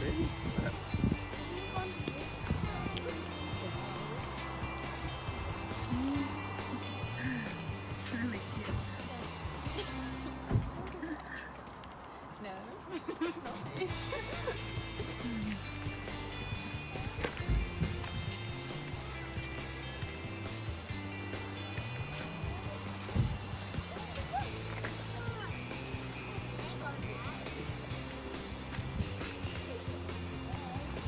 Crazy.